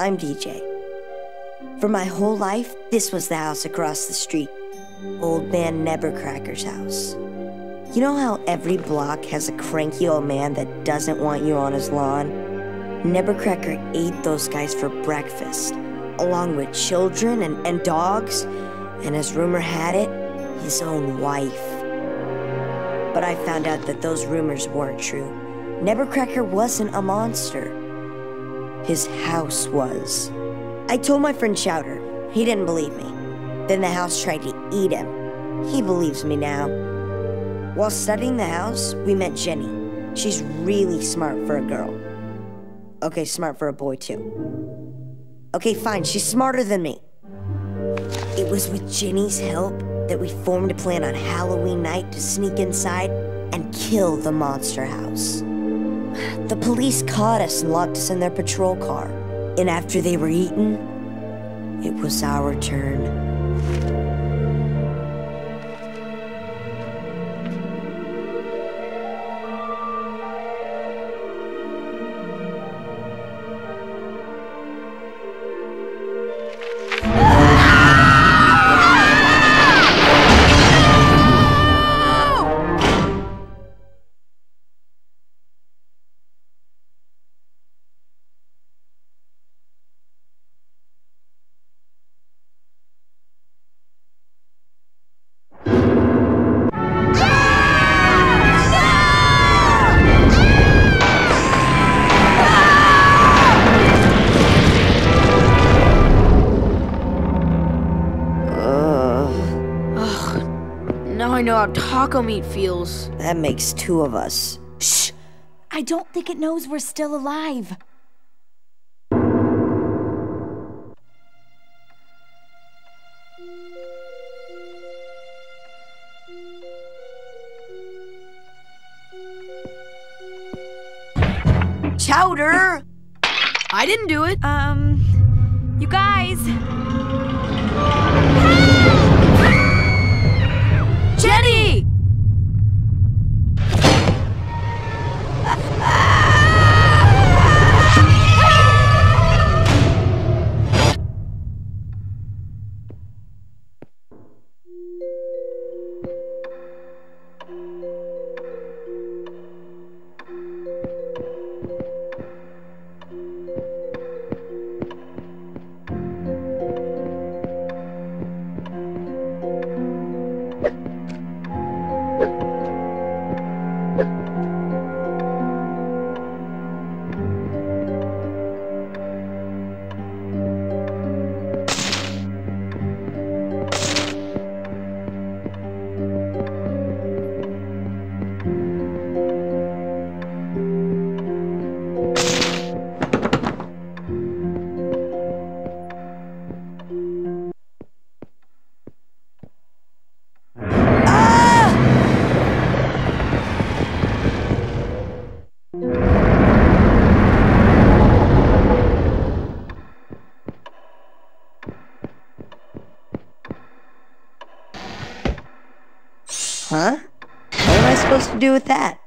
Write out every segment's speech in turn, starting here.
I'm DJ. For my whole life, this was the house across the street. Old man Nebbercracker's house. You know how every block has a cranky old man that doesn't want you on his lawn? Nebbercracker ate those guys for breakfast, along with children and, and dogs, and as rumor had it, his own wife. But I found out that those rumors weren't true. Nebbercracker wasn't a monster. His house was. I told my friend Chowder. He didn't believe me. Then the house tried to eat him. He believes me now. While studying the house, we met Jenny. She's really smart for a girl. Okay, smart for a boy too. Okay, fine, she's smarter than me. It was with Jenny's help that we formed a plan on Halloween night to sneak inside and kill the monster house. The police caught us and locked us in their patrol car. And after they were eaten, it was our turn. Now how taco meat feels. That makes two of us. Shh! I don't think it knows we're still alive. Chowder! I didn't do it. Um, you guys. Huh? What am I supposed to do with that?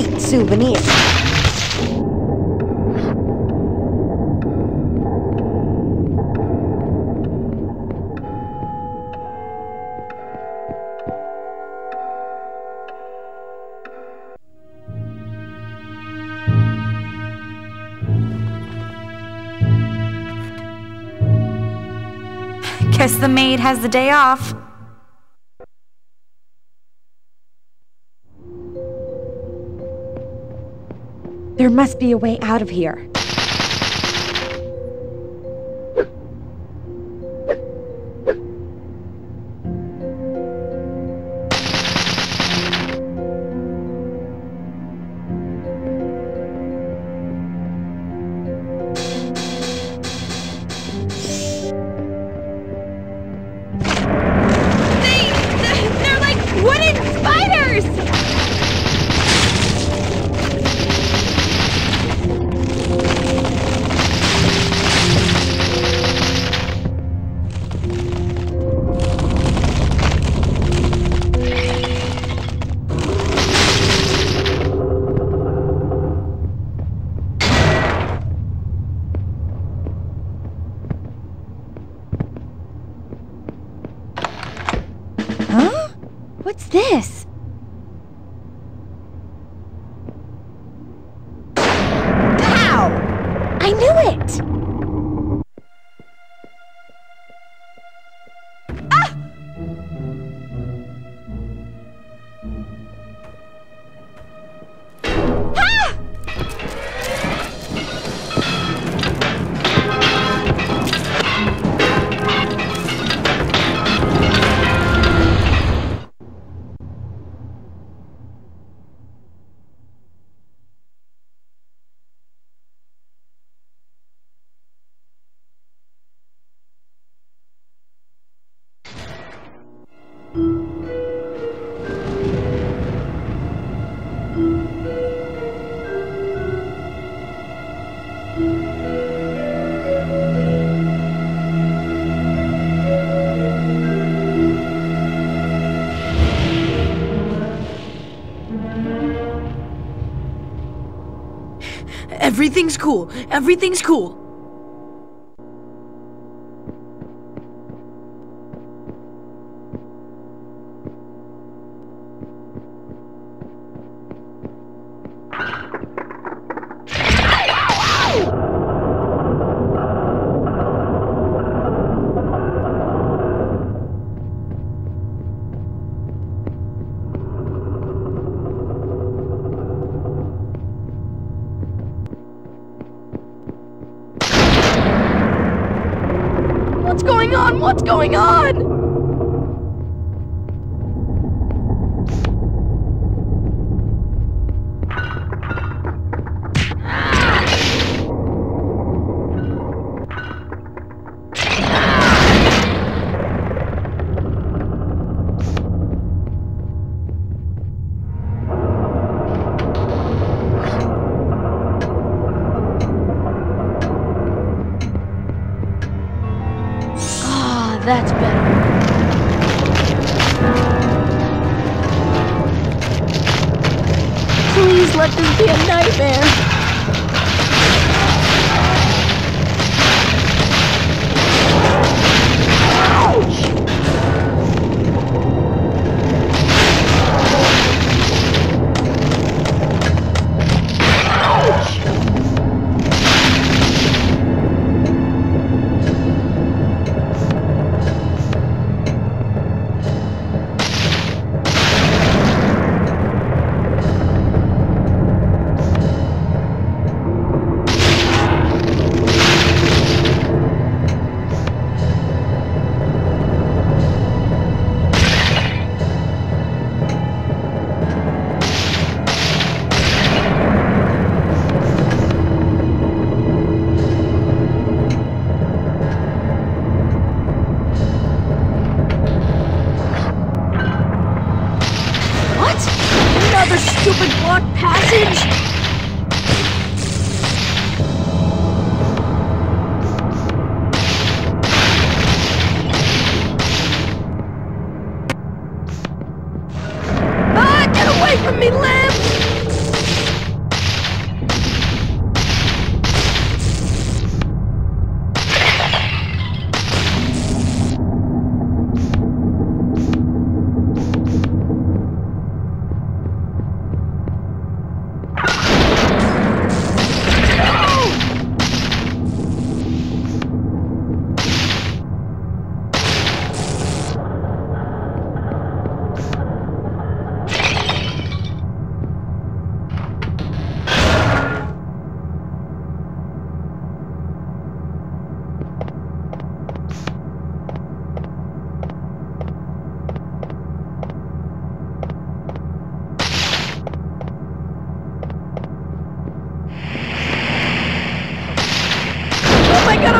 great souvenir. Guess the maid has the day off. Must be a way out of here. What's this? Everything's cool. Everything's cool. What's going on? That's better. Please let this be a nightmare.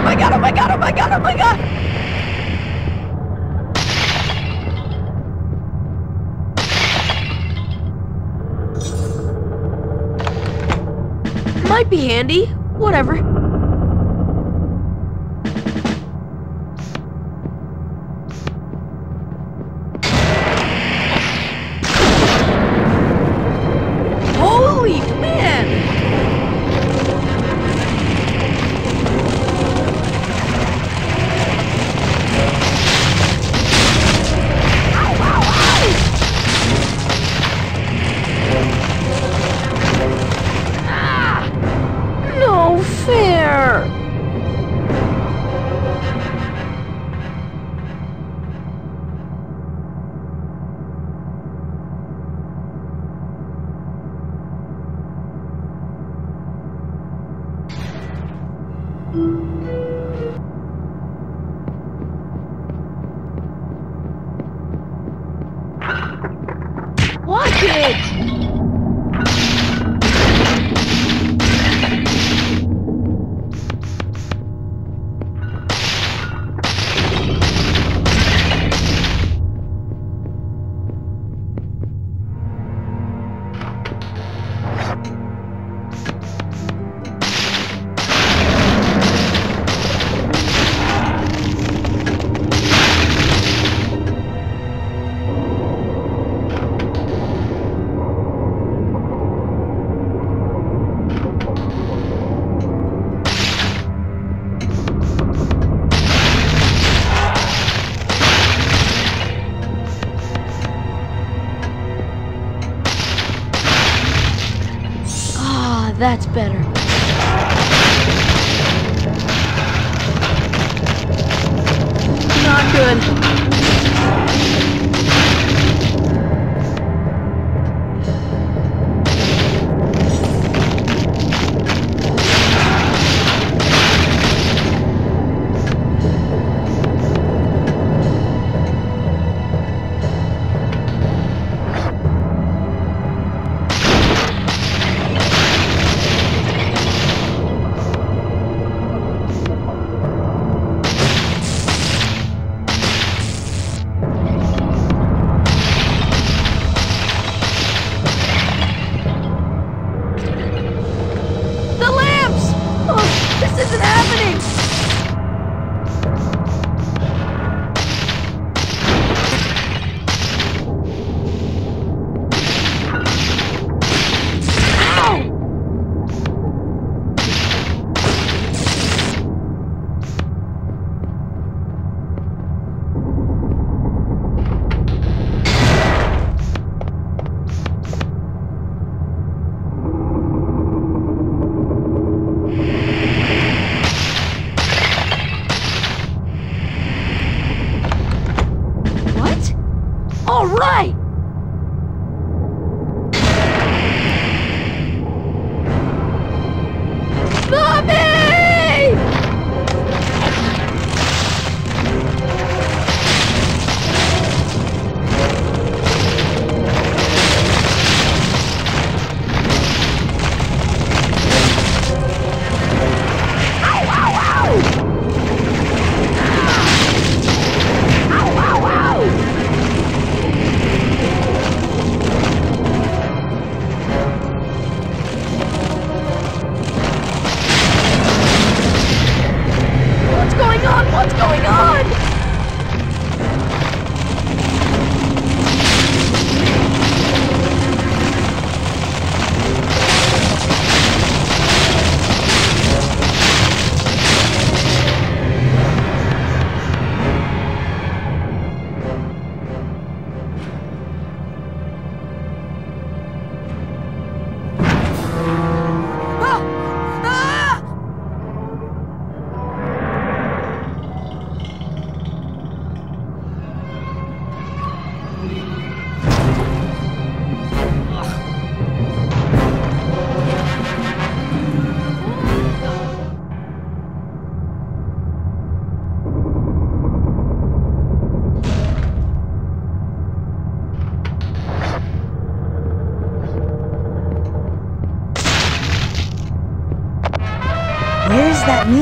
My god, oh my god, oh my god, oh my god! Might be handy. Whatever.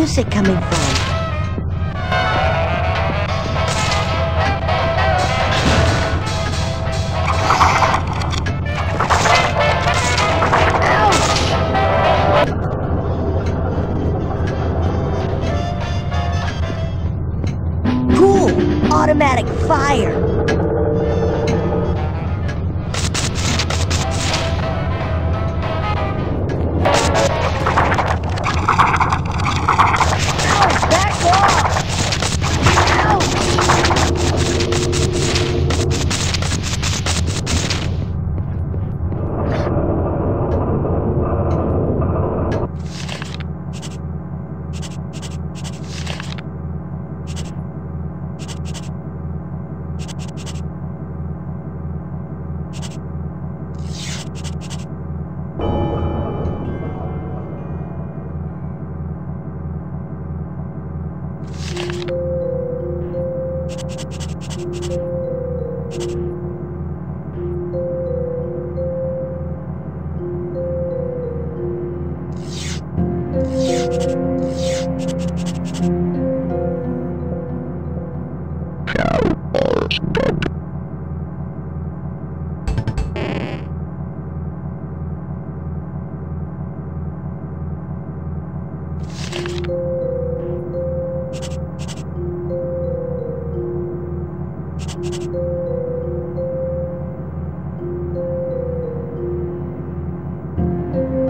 Music coming from? Automatic fire!